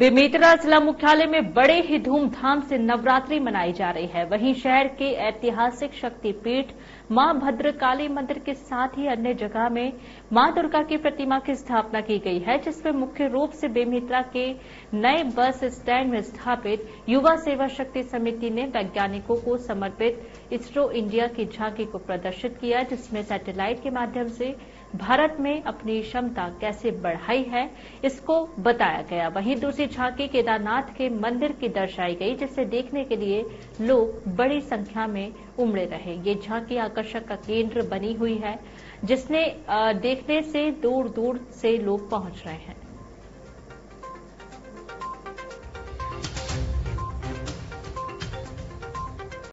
बेमेतरा जिला मुख्यालय में बड़े ही धूमधाम से नवरात्रि मनाई जा रही है। वहीं शहर के ऐतिहासिक शक्तिपीठ माँ भद्रकाली मंदिर के साथ ही अन्य जगह में माँ दुर्गा की प्रतिमा की स्थापना की गई है जिसमें मुख्य रूप से बेमेतरा के नए बस स्टैंड में स्थापित युवा सेवा शक्ति समिति ने वैज्ञानिकों को समर्पित इसरो इंडिया की झांकी को प्रदर्शित किया, जिसमें सैटेलाइट के माध्यम से भारत में अपनी क्षमता कैसे बढ़ाई है, इसको बताया गया। वहीं दूसरी झांकी केदारनाथ के मंदिर की दर्शाई गई, जिसे देखने के लिए लोग बड़ी संख्या में उमड़े रहे। ये झांकी आकर्षक का केंद्र बनी हुई है, जिसने देखने से दूर दूर से लोग पहुँच रहे हैं।